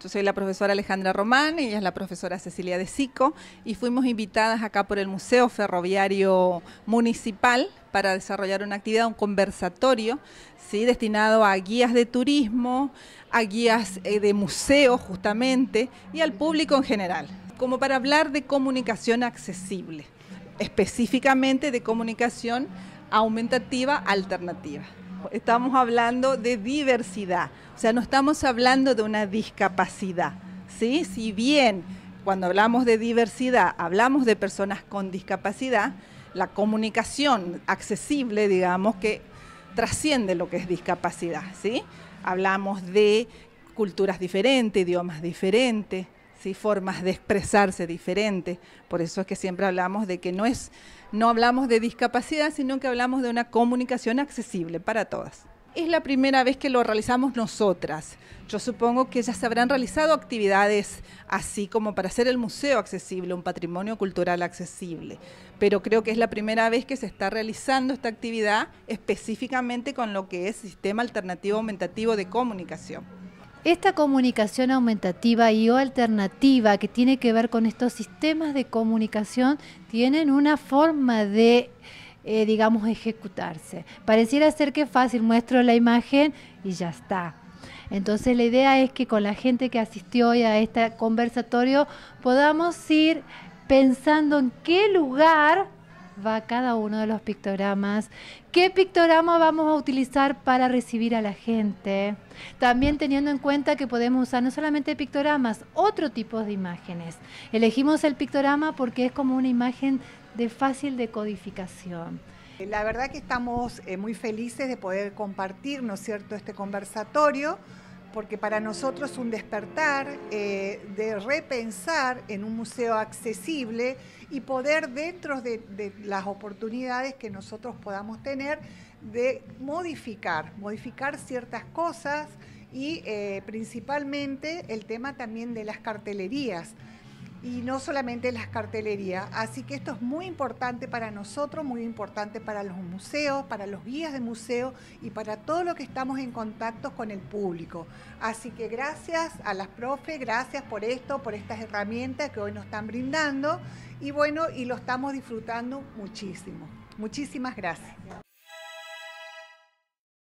Yo soy la profesora Alejandra Román, ella es la profesora Cecilia de Sico y fuimos invitadas acá por el Museo Ferroviario Municipal para desarrollar una actividad, un conversatorio, ¿sí? destinado a guías de turismo, a guías eh, de museos justamente y al público en general, como para hablar de comunicación accesible, específicamente de comunicación aumentativa alternativa. Estamos hablando de diversidad, o sea, no estamos hablando de una discapacidad, ¿sí? Si bien cuando hablamos de diversidad hablamos de personas con discapacidad, la comunicación accesible, digamos, que trasciende lo que es discapacidad, ¿sí? Hablamos de culturas diferentes, idiomas diferentes, ¿sí? formas de expresarse diferentes. Por eso es que siempre hablamos de que no es, no hablamos de discapacidad, sino que hablamos de una comunicación accesible para todas. Es la primera vez que lo realizamos nosotras. Yo supongo que ya se habrán realizado actividades así como para hacer el museo accesible, un patrimonio cultural accesible. Pero creo que es la primera vez que se está realizando esta actividad específicamente con lo que es sistema alternativo aumentativo de comunicación. Esta comunicación aumentativa y o alternativa que tiene que ver con estos sistemas de comunicación tienen una forma de, eh, digamos, ejecutarse. Pareciera ser que fácil, muestro la imagen y ya está. Entonces la idea es que con la gente que asistió hoy a este conversatorio podamos ir pensando en qué lugar va cada uno de los pictogramas, qué pictograma vamos a utilizar para recibir a la gente, también teniendo en cuenta que podemos usar no solamente pictogramas, otro tipo de imágenes. Elegimos el pictograma porque es como una imagen de fácil decodificación. La verdad que estamos eh, muy felices de poder compartir, ¿no es cierto?, este conversatorio porque para nosotros un despertar eh, de repensar en un museo accesible y poder dentro de, las oportunidades que nosotros podamos tener de modificar, modificar ciertas cosas y eh, principalmente el tema también de las cartelerías y no solamente las cartelerías. Así que esto es muy importante para nosotros, muy importante para los museos, para los guías de museo y para todo lo que estamos en contacto con el público. Así que gracias a las profes, gracias por esto, por estas herramientas que hoy nos están brindando y bueno, y lo estamos disfrutando muchísimo. Muchísimas gracias.